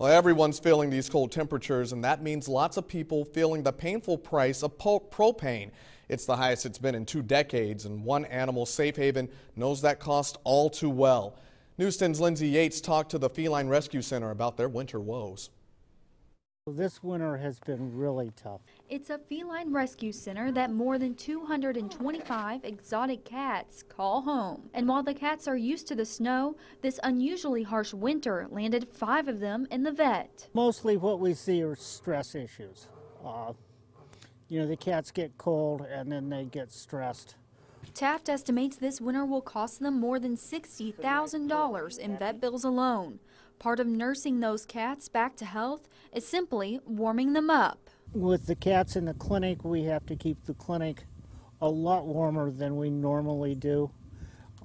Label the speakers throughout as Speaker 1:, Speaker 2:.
Speaker 1: Well, everyone's feeling these cold temperatures, and that means lots of people feeling the painful price of propane. It's the highest it's been in two decades, and one animal safe haven knows that cost all too well. News 10's Lindsay Yates talked to the Feline Rescue Center about their winter woes.
Speaker 2: This winter has been really tough.
Speaker 3: It's a feline rescue center that more than 225 exotic cats call home. And while the cats are used to the snow, this unusually harsh winter landed five of them in the vet.
Speaker 2: Mostly what we see are stress issues. Uh, you know, the cats get cold and then they get stressed.
Speaker 3: Taft estimates this winter will cost them more than $60,000 in vet bills alone. Part of nursing those cats back to health is simply warming them up.
Speaker 2: With the cats in the clinic, we have to keep the clinic a lot warmer than we normally do.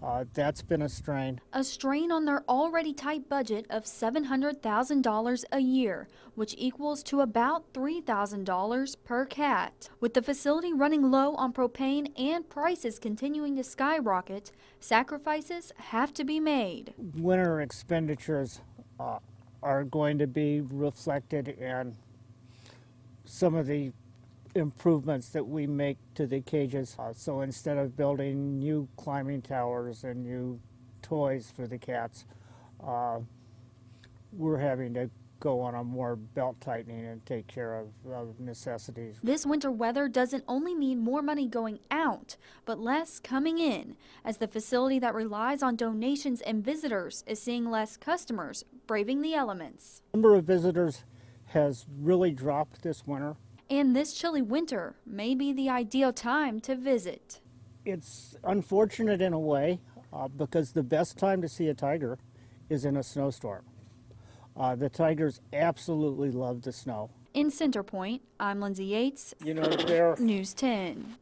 Speaker 2: Uh, that's been a strain.
Speaker 3: A strain on their already tight budget of $700,000 a year, which equals to about $3,000 per cat. With the facility running low on propane and prices continuing to skyrocket, sacrifices have to be made.
Speaker 2: Winter expenditures uh, are going to be reflected in some of the improvements that we make to the cages. Uh, so instead of building new climbing towers and new toys for the cats, uh, we're having to go on a more belt tightening and take care of, of necessities.
Speaker 3: This winter weather doesn't only mean more money going out, but less coming in, as the facility that relies on donations and visitors is seeing less customers braving the elements.
Speaker 2: number of visitors has really dropped this winter.
Speaker 3: And this chilly winter may be the ideal time to visit.
Speaker 2: It's unfortunate in a way uh, because the best time to see a tiger is in a snowstorm. Uh, the tigers absolutely love the snow.
Speaker 3: In Center Point, I'm Lindsay Yates,
Speaker 2: You know,
Speaker 3: News 10.